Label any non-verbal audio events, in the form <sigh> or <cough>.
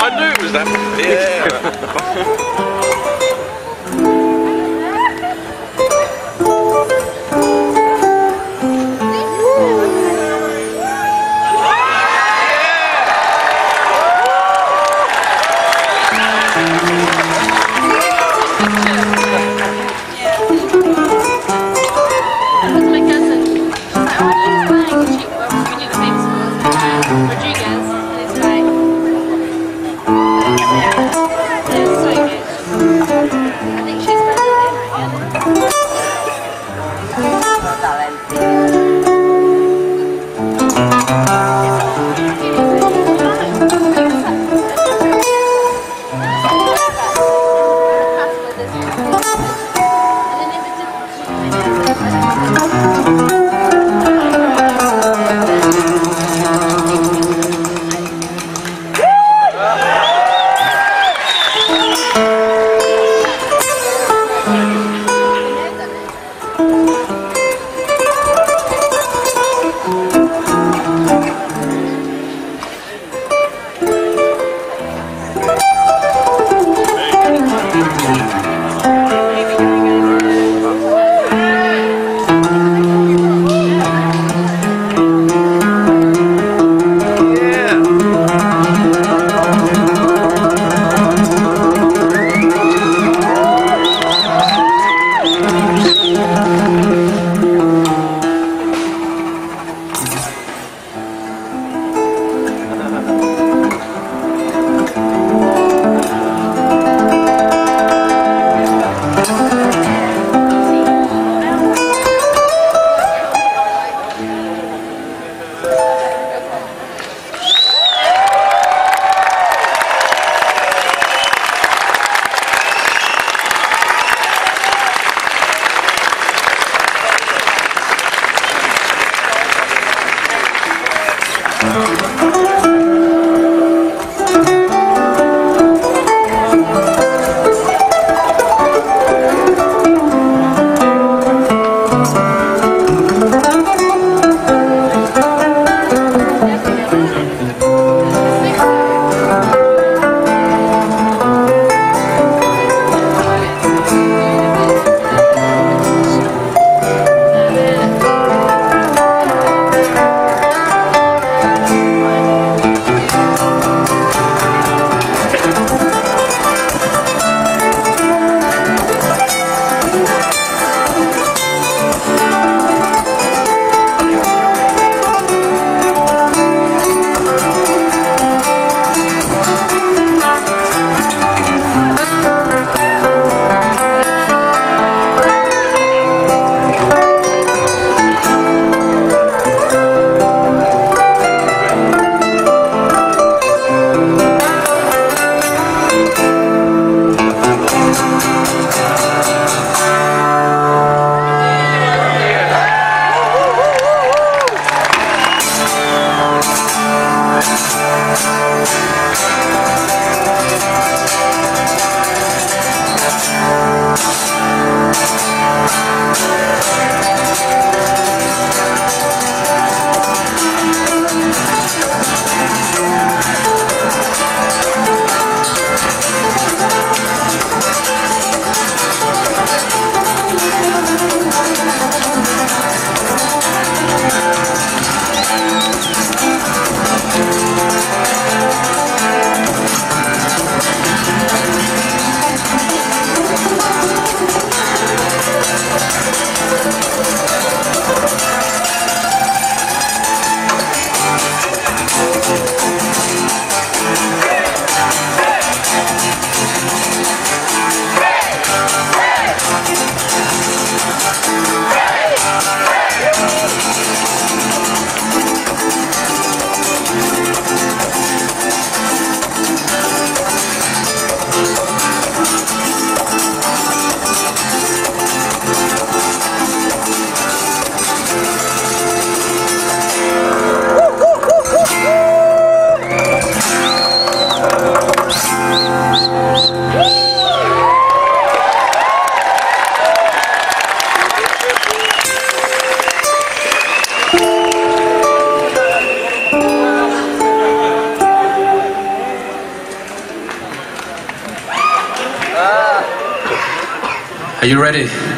I knew it was that. <laughs> Yeah. It's Are you ready?